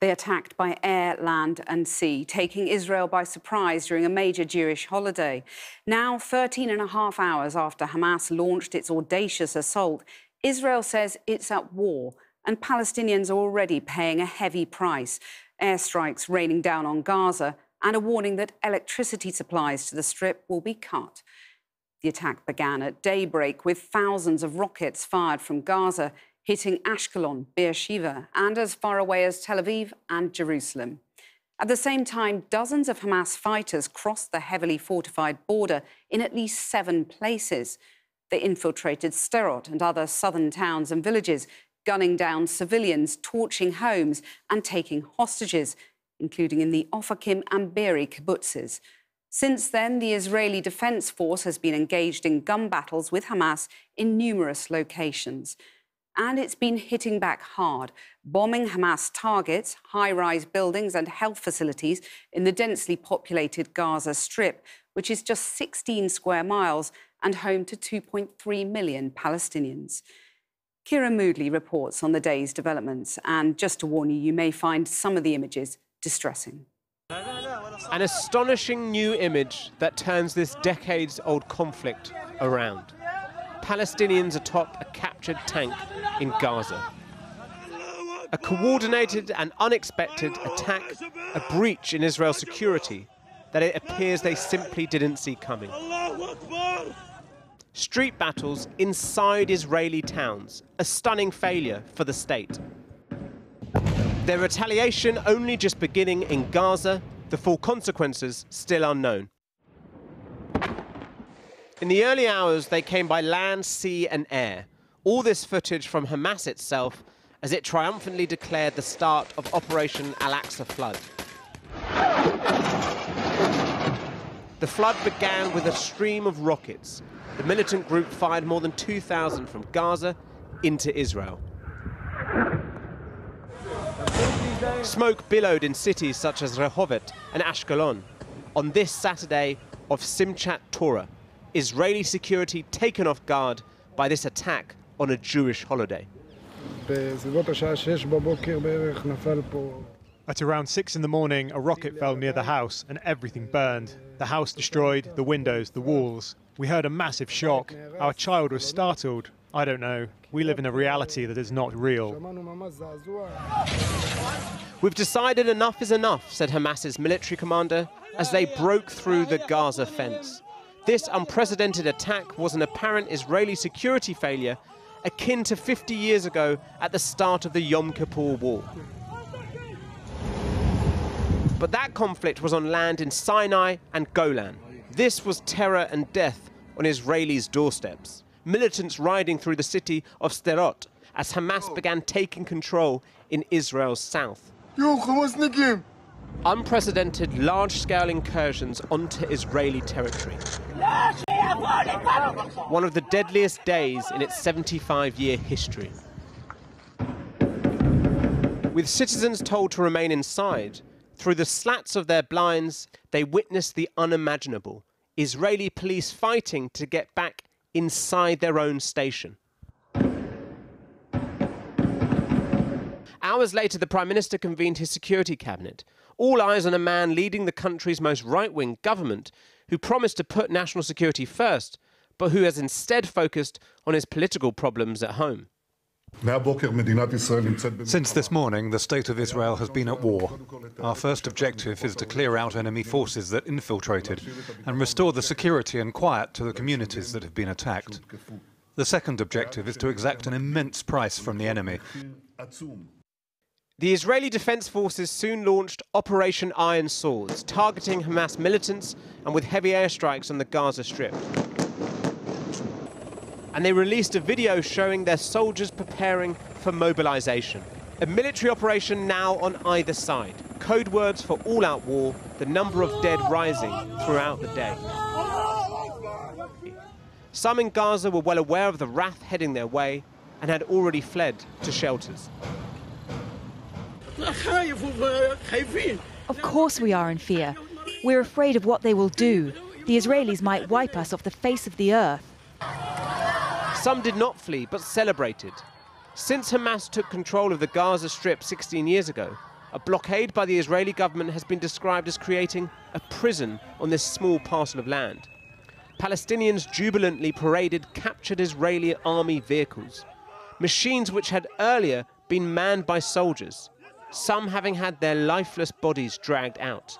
They attacked by air, land, and sea, taking Israel by surprise during a major Jewish holiday. Now, 13 and a half hours after Hamas launched its audacious assault, Israel says it's at war, and Palestinians are already paying a heavy price. Airstrikes raining down on Gaza, and a warning that electricity supplies to the strip will be cut. The attack began at daybreak with thousands of rockets fired from Gaza hitting Ashkelon, Beersheba, and as far away as Tel Aviv and Jerusalem. At the same time, dozens of Hamas fighters crossed the heavily fortified border in at least seven places. They infiltrated Sderot and other southern towns and villages, gunning down civilians, torching homes, and taking hostages, including in the Ofakim and Beeri kibbutzes. Since then, the Israeli Defense Force has been engaged in gun battles with Hamas in numerous locations and it's been hitting back hard, bombing Hamas targets, high rise buildings, and health facilities in the densely populated Gaza Strip, which is just 16 square miles and home to 2.3 million Palestinians. Kiran Moodley reports on the day's developments, and just to warn you, you may find some of the images distressing. An astonishing new image that turns this decades old conflict around. Palestinians atop a captured tank in Gaza. A coordinated and unexpected attack, a breach in Israel's security that it appears they simply didn't see coming. Street battles inside Israeli towns, a stunning failure for the state. Their retaliation only just beginning in Gaza, the full consequences still unknown. In the early hours, they came by land, sea, and air. All this footage from Hamas itself as it triumphantly declared the start of Operation Al Aqsa Flood. The flood began with a stream of rockets. The militant group fired more than 2,000 from Gaza into Israel. Smoke billowed in cities such as Rehovot and Ashkelon on this Saturday of Simchat Torah, Israeli security taken off guard by this attack on a Jewish holiday. At around 6 in the morning, a rocket fell near the house and everything burned. The house destroyed, the windows, the walls. We heard a massive shock. Our child was startled. I don't know. We live in a reality that is not real. We've decided enough is enough, said Hamas's military commander as they broke through the Gaza fence. This unprecedented attack was an apparent Israeli security failure akin to 50 years ago at the start of the Yom Kippur War. But that conflict was on land in Sinai and Golan. This was terror and death on Israelis' doorsteps. Militants riding through the city of Sderot as Hamas began taking control in Israel's south unprecedented large-scale incursions onto Israeli territory. One of the deadliest days in its 75-year history. With citizens told to remain inside, through the slats of their blinds, they witnessed the unimaginable. Israeli police fighting to get back inside their own station. Hours later, the Prime Minister convened his security cabinet, all eyes on a man leading the country's most right wing government who promised to put national security first, but who has instead focused on his political problems at home. Since this morning, the state of Israel has been at war. Our first objective is to clear out enemy forces that infiltrated and restore the security and quiet to the communities that have been attacked. The second objective is to exact an immense price from the enemy. The Israeli Defense Forces soon launched Operation Iron Swords, targeting Hamas militants and with heavy airstrikes on the Gaza Strip. And they released a video showing their soldiers preparing for mobilization. A military operation now on either side. Code words for all-out war, the number of dead rising throughout the day. Some in Gaza were well aware of the wrath heading their way and had already fled to shelters. Of course we are in fear. We're afraid of what they will do. The Israelis might wipe us off the face of the earth. Some did not flee, but celebrated. Since Hamas took control of the Gaza Strip 16 years ago, A blockade by the Israeli government has been described as creating a prison on this small parcel of land. Palestinians jubilantly paraded captured Israeli army vehicles, machines which had earlier been manned by soldiers, some having had their lifeless bodies dragged out.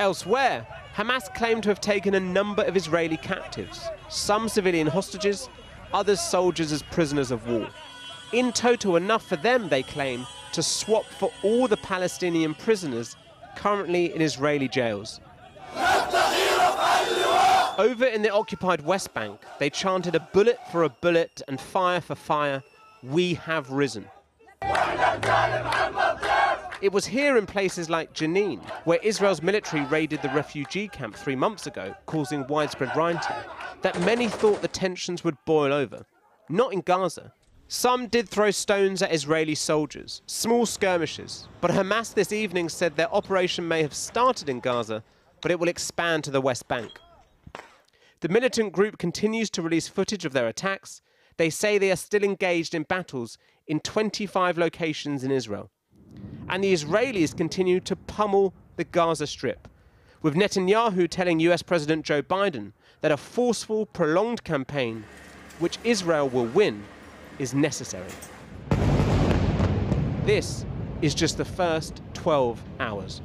Elsewhere, Hamas claimed to have taken a number of Israeli captives, some civilian hostages, others soldiers as prisoners of war. In total, enough for them, they claim, to swap for all the Palestinian prisoners currently in Israeli jails. Over in the occupied West Bank, they chanted a bullet for a bullet and fire for fire, we have risen. It was here in places like Jenin, where Israel's military raided the refugee camp three months ago, causing widespread rioting, that many thought the tensions would boil over. Not in Gaza. Some did throw stones at Israeli soldiers, small skirmishes, but Hamas this evening said their operation may have started in Gaza, but it will expand to the West Bank. The militant group continues to release footage of their attacks. They say they are still engaged in battles in 25 locations in Israel and the Israelis continue to pummel the Gaza Strip, with Netanyahu telling US President Joe Biden that a forceful, prolonged campaign, which Israel will win, is necessary. This is just the first 12 hours.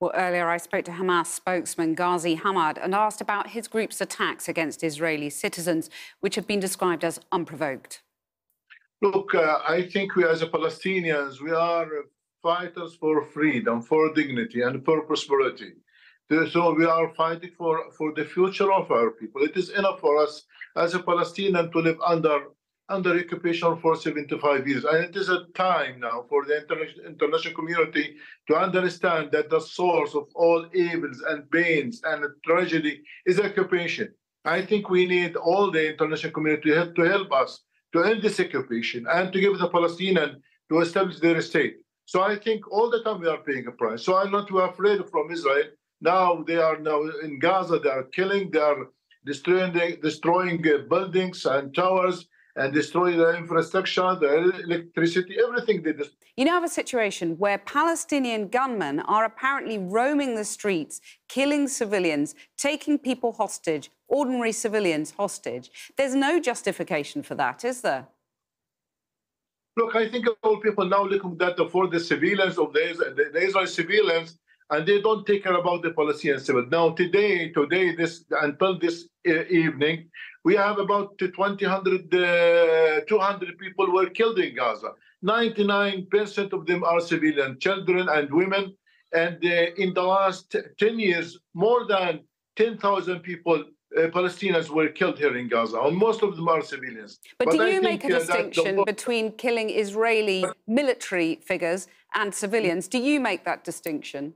Well, earlier I spoke to Hamas spokesman Ghazi Hamad and asked about his group's attacks against Israeli citizens, which have been described as unprovoked. Look, uh, I think we as Palestinians, we are fighters for freedom, for dignity, and for prosperity. So we are fighting for, for the future of our people. It is enough for us as a Palestinian to live under under occupation for 75 years. And it is a time now for the interna- international community to understand that the source of all evils and pains and tragedy is occupation. I think we need all the international community to help, to help us to end this occupation and to give the Palestinian to establish their state. So I think all the time we are paying a price. So I'm not too afraid from Israel. Now they are now in Gaza. They are killing. They are destroying destroying buildings and towers and destroy the infrastructure, the electricity, everything they destroy. You now have a situation where Palestinian gunmen are apparently roaming the streets, killing civilians, taking people hostage, ordinary civilians hostage. There's no justification for that, is there? Look, I think all people now looking at that for the civilians of the, the, Israeli civilians, and they don't take care about the Palestinian civil. Now, today, today, this until this uh, evening, we have about 20, 100, uh, 200 people were killed in Gaza. 99% of them are civilian, children and women. And uh, in the last 10 years, more than 10,000 people uh, Palestinians were killed here in Gaza, and most of them are civilians. But, but do you make a uh, distinction the... between killing Israeli military figures and civilians? Do you make that distinction?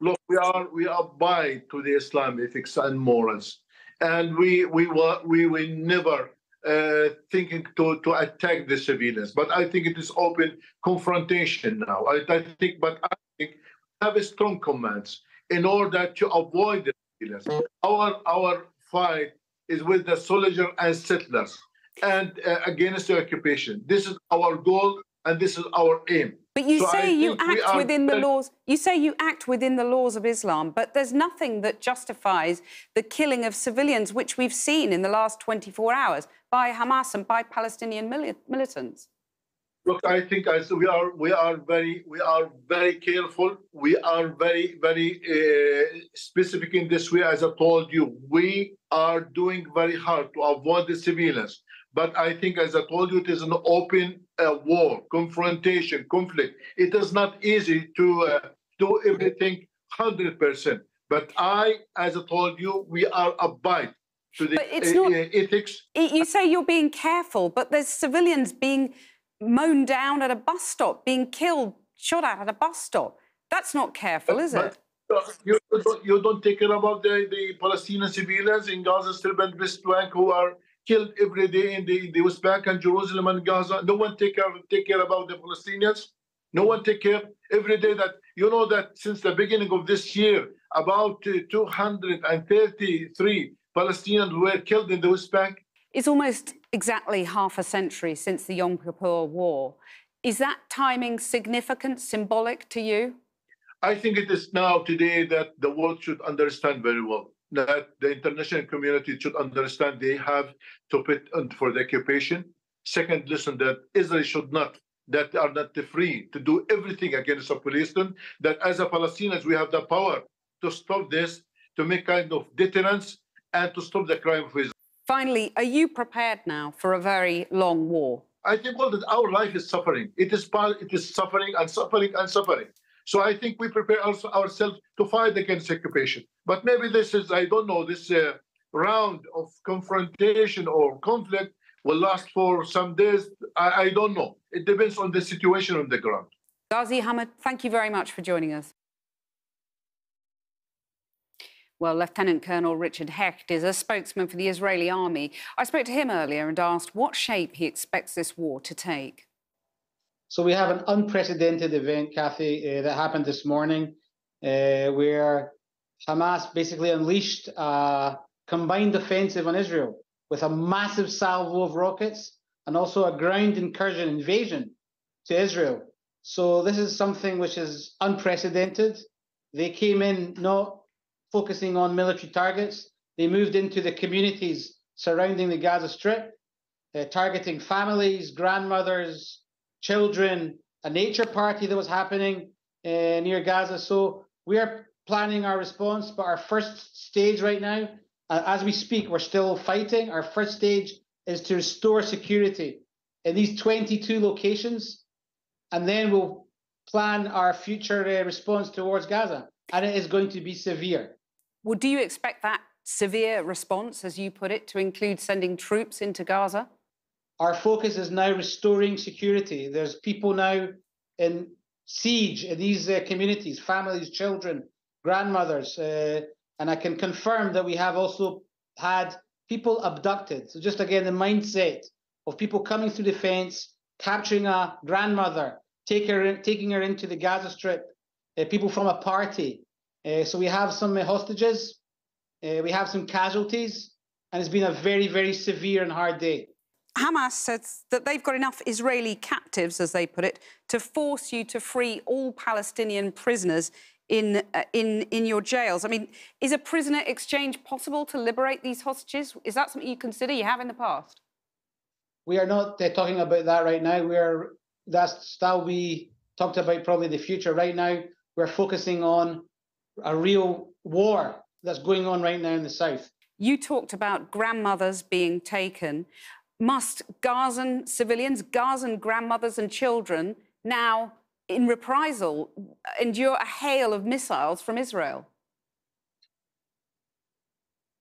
Look, we are we abide to the Islam ethics and morals, and we we were we will never uh, thinking to, to attack the civilians. But I think it is open confrontation now. I, I think, but I think have a strong commands in order to avoid the civilians. Our our fight is with the soldiers and settlers and uh, against the occupation. This is our goal and this is our aim. But you so say you act within the laws. You say you act within the laws of Islam, but there's nothing that justifies the killing of civilians, which we've seen in the last 24 hours by Hamas and by Palestinian militants. Look, I think as we are, we are very, we are very careful. We are very, very uh, specific in this way. As I told you, we are doing very hard to avoid the civilians. But I think, as I told you, it is an open uh, war, confrontation, conflict. It is not easy to uh, do everything 100%. But I, as I told you, we are abide to the but it's not, ethics. You say you're being careful, but there's civilians being mown down at a bus stop, being killed, shot at at a bus stop. That's not careful, is it? You don't, you don't take care about the, the Palestinian civilians in Gaza Strip and West Bank who are killed every day in the, the West Bank and Jerusalem and Gaza. No one take care, take care about the Palestinians. No one take care every day that you know that since the beginning of this year, about uh, 233 Palestinians were killed in the West Bank. It's almost exactly half a century since the Yom Kippur War. Is that timing significant, symbolic to you? I think it is now today that the world should understand very well that the international community should understand they have to put in for the occupation. Second, listen that Israel should not, that are not free to do everything against the Palestinians, that as a Palestinians we have the power to stop this, to make kind of deterrence and to stop the crime of Israel. Finally, are you prepared now for a very long war? I think all that our life is suffering. It is it is suffering and suffering and suffering. So I think we prepare also ourselves to fight against occupation. But maybe this is, I don't know, this uh, round of confrontation or conflict will last for some days. I, I don't know. It depends on the situation on the ground. Ghazi Hamad, thank you very much for joining us. Well, Lieutenant Colonel Richard Hecht is a spokesman for the Israeli army. I spoke to him earlier and asked what shape he expects this war to take. So we have an unprecedented event, Kathy, uh, that happened this morning, uh, where Hamas basically unleashed a combined offensive on Israel with a massive salvo of rockets and also a ground incursion invasion to Israel. So this is something which is unprecedented. They came in not focusing on military targets. They moved into the communities surrounding the Gaza Strip, uh, targeting families, grandmothers, children, a nature party that was happening uh, near Gaza. So we are planning our response, but our first stage right now, uh, as we speak, we're still fighting. Our first stage is to restore security in these 22 locations, and then we'll plan our future uh, response towards Gaza. And it is going to be severe. Well, do you expect that severe response, as you put it, to include sending troops into Gaza? Our focus is now restoring security. There's people now in siege in these uh, communities, families, children, grandmothers. Uh, and I can confirm that we have also had people abducted. So, just again, the mindset of people coming through the fence, capturing a grandmother, take her, taking her into the Gaza Strip, uh, people from a party. Uh, so, we have some hostages, uh, we have some casualties, and it's been a very, very severe and hard day. Hamas says that they've got enough Israeli captives, as they put it, to force you to free all Palestinian prisoners in, uh, in, in your jails. I mean, is a prisoner exchange possible to liberate these hostages? Is that something you consider you have in the past? We are not uh, talking about that right now. We are that's that we talked about probably the future. Right now, we're focusing on a real war that's going on right now in the south. You talked about grandmothers being taken must Gazan civilians, Gazan grandmothers and children now, in reprisal, endure a hail of missiles from Israel?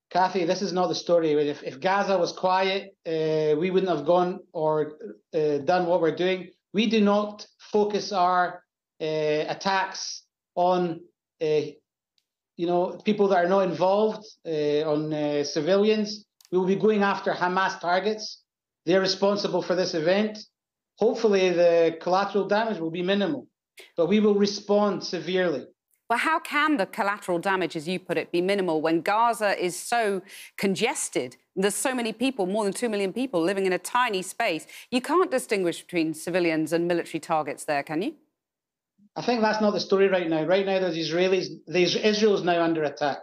Kathy, this is not the story. If, if Gaza was quiet, uh, we wouldn't have gone or uh, done what we're doing. We do not focus our uh, attacks on, uh, you know, people that are not involved, uh, on uh, civilians. We will be going after Hamas targets. They're responsible for this event. Hopefully, the collateral damage will be minimal, but we will respond severely. Well, how can the collateral damage, as you put it, be minimal when Gaza is so congested? There's so many people, more than 2 million people, living in a tiny space. You can't distinguish between civilians and military targets there, can you? I think that's not the story right now. Right now, there's Israelis, there's, Israel's now under attack.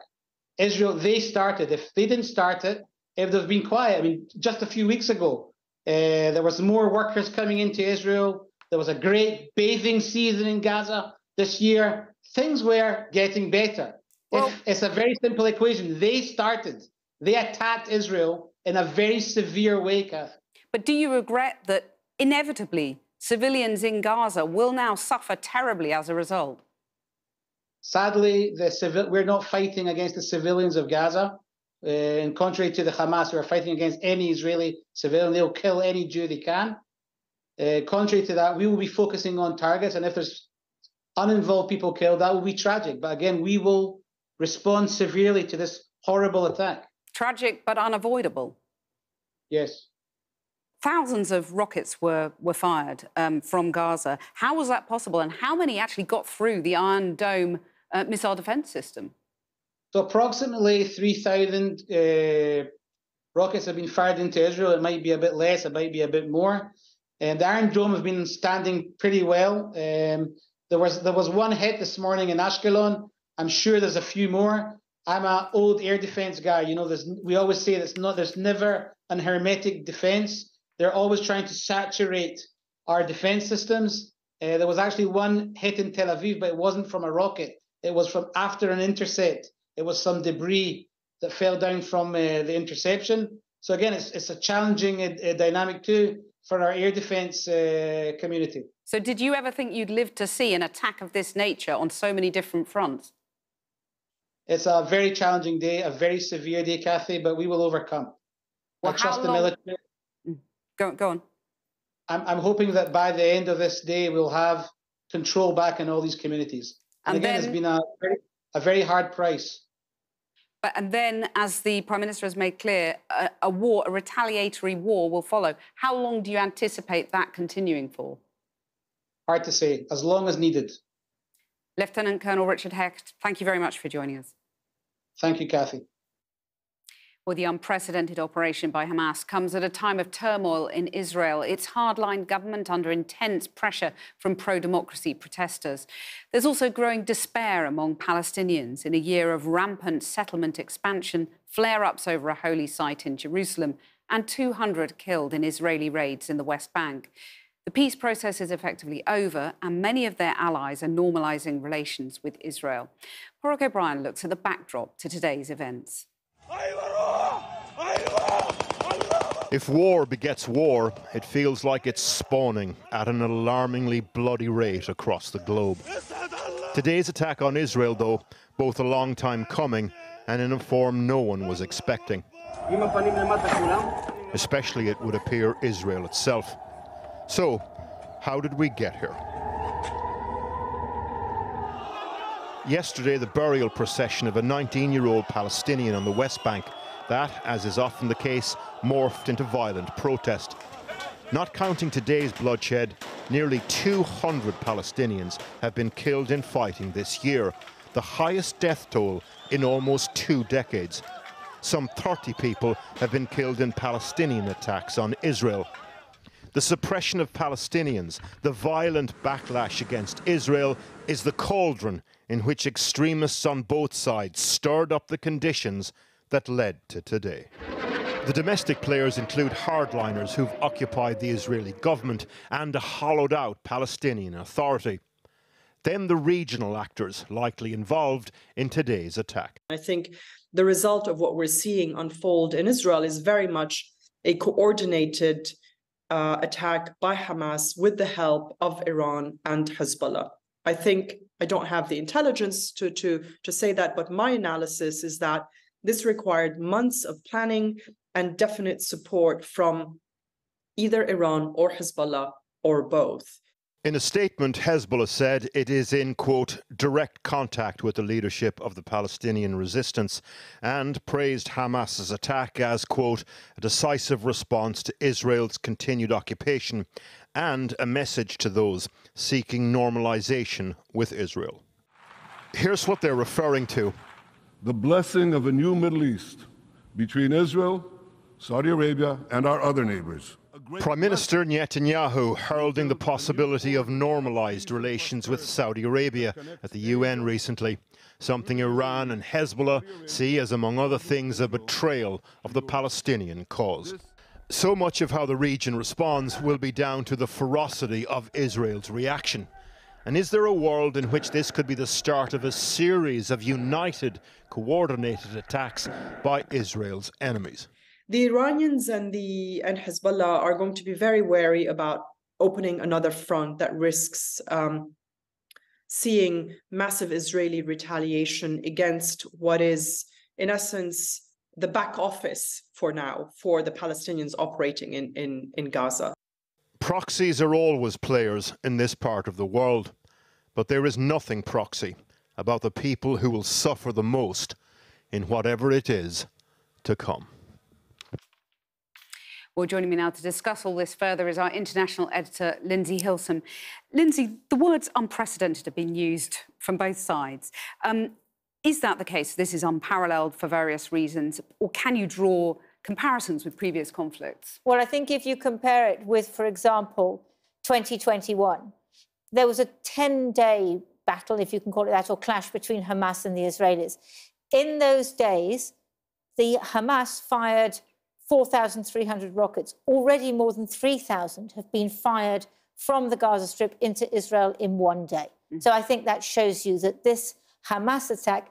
Israel, they started. If they didn't start it, if they've been quiet, I mean, just a few weeks ago, uh, there was more workers coming into Israel. There was a great bathing season in Gaza this year. Things were getting better. Well, it's a very simple equation. They started, they attacked Israel in a very severe way, Kath. But do you regret that inevitably civilians in Gaza will now suffer terribly as a result? Sadly, the civil, we're not fighting against the civilians of Gaza. Uh, and contrary to the Hamas, who are fighting against any Israeli civilian, they'll kill any Jew they can. Uh, contrary to that, we will be focusing on targets, and if there's uninvolved people killed, that will be tragic. But again, we will respond severely to this horrible attack. Tragic, but unavoidable. Yes. Thousands of rockets were, were fired um, from Gaza. How was that possible, and how many actually got through the Iron Dome uh, missile defense system? So approximately 3,000 uh, rockets have been fired into Israel. It might be a bit less, it might be a bit more. And the Iron Dome has been standing pretty well. Um, there was there was one hit this morning in Ashkelon. I'm sure there's a few more. I'm an old air defense guy. You know, there's we always say there's not there's never an hermetic defense. They're always trying to saturate our defense systems. Uh, there was actually one hit in Tel Aviv, but it wasn't from a rocket. It was from after an intercept. It was some debris that fell down from uh, the interception. So again, it's it's a challenging uh, dynamic too for our air defense uh, community. So, did you ever think you'd live to see an attack of this nature on so many different fronts? It's a very challenging day, a very severe day, Kathy, but we will overcome. Well, I trust how the military. Go, go on. I'm, I'm hoping that by the end of this day, we'll have control back in all these communities. And, And again, then- it's been a very, a very hard price. But, and then, as the Prime Minister has made clear, a, a war, a retaliatory war will follow. How long do you anticipate that continuing for? Hard to say, as long as needed. Lieutenant Colonel Richard Hecht, thank you very much for joining us. Thank you, Kathy. Well, the unprecedented operation by Hamas comes at a time of turmoil in Israel, its hardline government under intense pressure from pro democracy protesters. There's also growing despair among Palestinians in a year of rampant settlement expansion, flare ups over a holy site in Jerusalem, and 200 killed in Israeli raids in the West Bank. The peace process is effectively over, and many of their allies are normalising relations with Israel. Paraic O'Brien looks at the backdrop to today's events. If war begets war, it feels like it's spawning at an alarmingly bloody rate across the globe. Today's attack on Israel, though, both a long time coming and in a form no one was expecting. Especially, it would appear, Israel itself. So, how did we get here? Yesterday, the burial procession of a 19 year old Palestinian on the West Bank, that, as is often the case, morphed into violent protest. Not counting today's bloodshed, nearly 200 Palestinians have been killed in fighting this year, the highest death toll in almost two decades. Some 30 people have been killed in Palestinian attacks on Israel. The suppression of Palestinians, the violent backlash against Israel, is the cauldron in which extremists on both sides stirred up the conditions that led to today. The domestic players include hardliners who've occupied the Israeli government and a hollowed out Palestinian authority. Then the regional actors likely involved in today's attack. I think the result of what we're seeing unfold in Israel is very much a coordinated uh, attack by Hamas with the help of Iran and Hezbollah. I think I don't have the intelligence to, to, to say that, but my analysis is that this required months of planning and definite support from either Iran or Hezbollah or both. In a statement, Hezbollah said it is in, quote, direct contact with the leadership of the Palestinian resistance and praised Hamas's attack as, quote, a decisive response to Israel's continued occupation and a message to those seeking normalization with Israel. Here's what they're referring to. The blessing of a new Middle East between Israel, Saudi Arabia, and our other neighbors. Prime Minister Netanyahu heralding the possibility of normalized relations with Saudi Arabia at the UN recently, something Iran and Hezbollah see as, among other things, a betrayal of the Palestinian cause. So much of how the region responds will be down to the ferocity of Israel's reaction. And is there a world in which this could be the start of a series of united, coordinated attacks by Israel's enemies? The Iranians and the and Hezbollah are going to be very wary about opening another front that risks um, seeing massive Israeli retaliation against what is, in essence, the back office for now for the Palestinians operating in, in, in Gaza. Proxies are always players in this part of the world, but there is nothing proxy about the people who will suffer the most in whatever it is to come. Well, joining me now to discuss all this further is our international editor, Lindsey Hilsum. Lindsay, the words unprecedented have been used from both sides. Um, is that the case? This is unparalleled for various reasons, or can you draw comparisons with previous conflicts? Well, I think if you compare it with, for example, 2021, there was a 10 day battle, if you can call it that, or clash between Hamas and the Israelis. In those days, the Hamas fired 4,300 rockets. Already more than 3,000 have been fired from the Gaza Strip into Israel in one day. Mm-hmm. So I think that shows you that this Hamas attack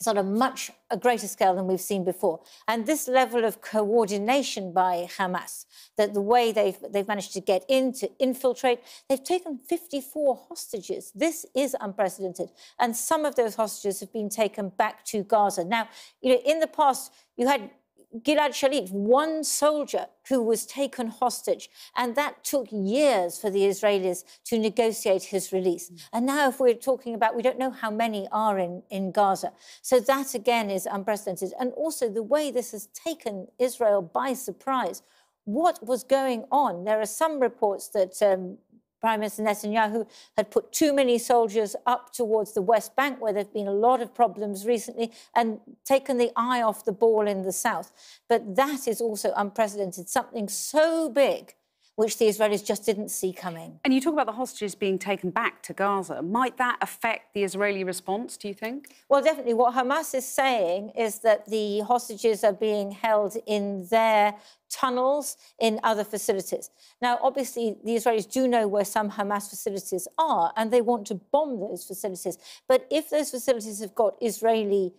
is on a much a greater scale than we've seen before. And this level of coordination by Hamas, that the way they've, they've managed to get in, to infiltrate, they've taken 54 hostages. This is unprecedented. And some of those hostages have been taken back to Gaza. Now, you know, in the past, you had Gilad Shalit, one soldier who was taken hostage. And that took years for the Israelis to negotiate his release. Mm. And now, if we're talking about, we don't know how many are in, in Gaza. So that again is unprecedented. And also the way this has taken Israel by surprise. What was going on? There are some reports that um, Prime Minister Netanyahu had put too many soldiers up towards the West Bank, where there have been a lot of problems recently, and taken the eye off the ball in the south. But that is also unprecedented, something so big which the Israelis just didn't see coming. And you talk about the hostages being taken back to Gaza. Might that affect the Israeli response, do you think? Well, definitely. What Hamas is saying is that the hostages are being held in their tunnels, in other facilities. Now, obviously, the Israelis do know where some Hamas facilities are, and they want to bomb those facilities. But if those facilities have got Israeli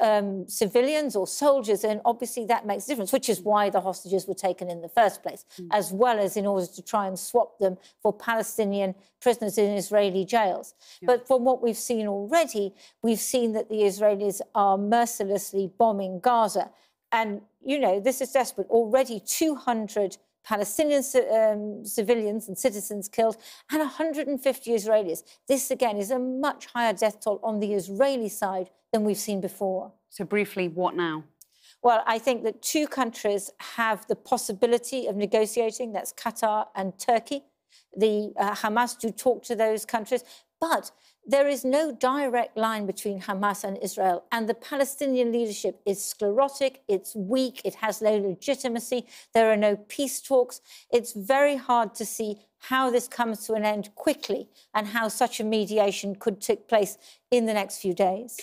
um, civilians or soldiers, and obviously that makes a difference, which is why the hostages were taken in the first place, mm. as well as in order to try and swap them for Palestinian prisoners in Israeli jails. Yeah. But from what we've seen already, we've seen that the Israelis are mercilessly bombing Gaza. And, you know, this is desperate. Already 200 Palestinian um, civilians and citizens killed, and 150 Israelis. This, again, is a much higher death toll on the Israeli side than we've seen before. So, briefly, what now? Well, I think that two countries have the possibility of negotiating. That's Qatar and Turkey. The uh, Hamas do talk to those countries, but there is no direct line between Hamas and Israel. And the Palestinian leadership is sclerotic, it's weak, it has no legitimacy, there are no peace talks. It's very hard to see how this comes to an end quickly and how such a mediation could take place in the next few days.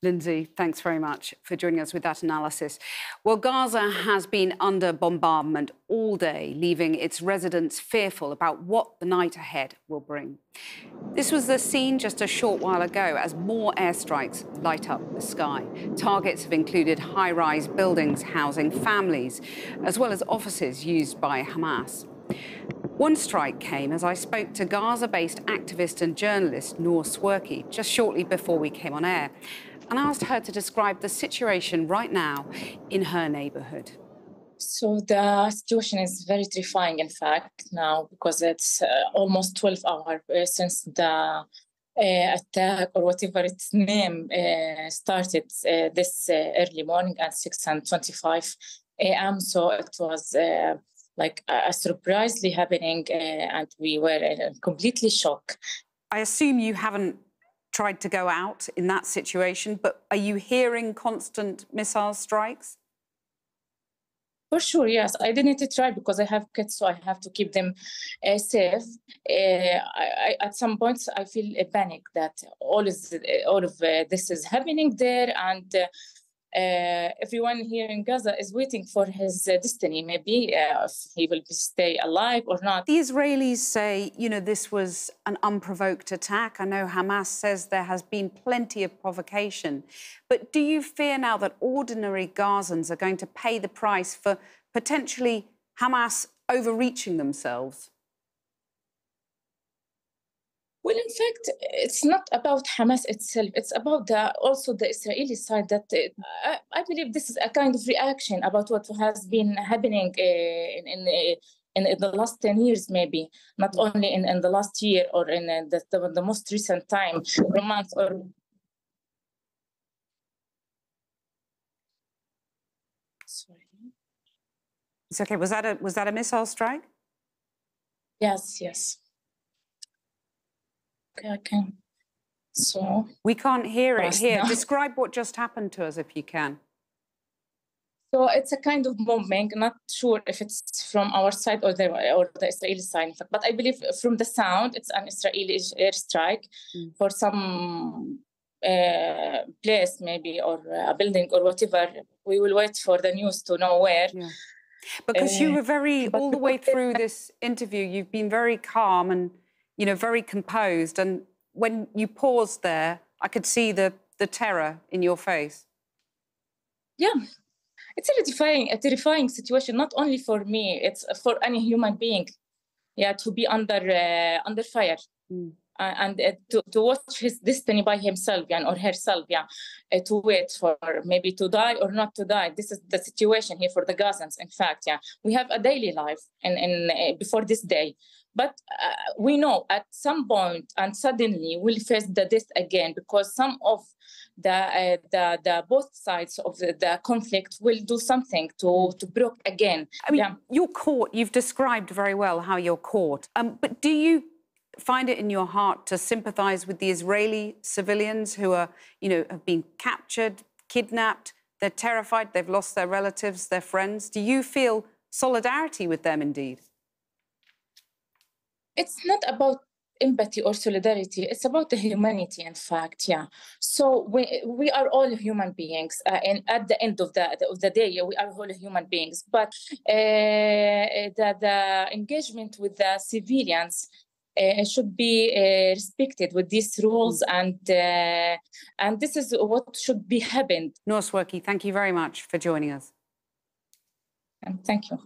Lindsey, thanks very much for joining us with that analysis. Well, Gaza has been under bombardment all day, leaving its residents fearful about what the night ahead will bring. This was the scene just a short while ago as more airstrikes light up the sky. Targets have included high rise buildings housing families, as well as offices used by Hamas. One strike came as I spoke to Gaza based activist and journalist Noor Swerki just shortly before we came on air and asked her to describe the situation right now in her neighborhood. So the situation is very terrifying, in fact, now because it's uh, almost 12 hours uh, since the uh, attack or whatever its name uh, started uh, this uh, early morning at 6:25 a.m. So it was like a, surprisingly happening, and we were in completely shocked. I assume you haven't tried to go out in that situation, but are you hearing constant missile strikes? For sure, yes. I didn't try because I have kids, so I have to keep them uh, safe. Uh, I, I, at some points, I feel a panic that all is all of uh, this is happening there, and uh, uh, everyone here in Gaza is waiting for his uh, destiny, maybe uh, if he will stay alive or not. The Israelis say, you know, this was an unprovoked attack. I know Hamas says there has been plenty of provocation. But do you fear now that ordinary Gazans are going to pay the price for potentially Hamas overreaching themselves? Well, in fact, it's not about Hamas itself. It's about the, also the Israeli side that uh, I, believe this is a kind of reaction about what has been happening uh, in, in, uh, in, in, the last 10 years, maybe, not only in, in the last year or in uh, the, the, the most recent time, or month or Sorry. It's okay. Was that a was that a missile strike? Yes, yes. Okay. So we can't hear it here. Now. Describe what just happened to us if you can. So it's a kind of bombing. Not sure if it's from our side or the or the Israeli side, but I believe from the sound, it's an Israeli airstrike mm. for some uh, place, maybe or a building or whatever. We will wait for the news to know where. Yeah. Because uh, you were very all the way through this interview, you've been very calm and you know very composed, and when you paused there, I could see the the terror in your face. Yeah, it's a terrifying, a terrifying situation, not only for me, it's for any human being. Yeah, to be under uh, under fire. Mm. Uh, and uh, to, to watch his destiny by himself yeah, or herself, yeah, uh, to wait for maybe to die or not to die. This is the situation here for the Gazans. In fact, yeah, we have a daily life and in, in before this day, but uh, we know at some point and suddenly we'll face the death again because some of the uh, the, the both sides of the, the, conflict will do something to to broke again. I mean, yeah. you're caught. You've described very well how you're caught. Um, but do you find it in your heart to sympathise with the Israeli civilians who are, you know, have been captured, kidnapped? They're terrified. They've lost their relatives, their friends. Do you feel solidarity with them, indeed? It's not about empathy or solidarity it's about the humanity in fact yeah so we we are all human beings uh, and at the end of the of the day we are all human beings but uh, the, the engagement with the civilians uh, should be uh, respected with these rules mm. and uh, and this is what should be happened. Noor Swerki, thank you very much for joining us. And thank you.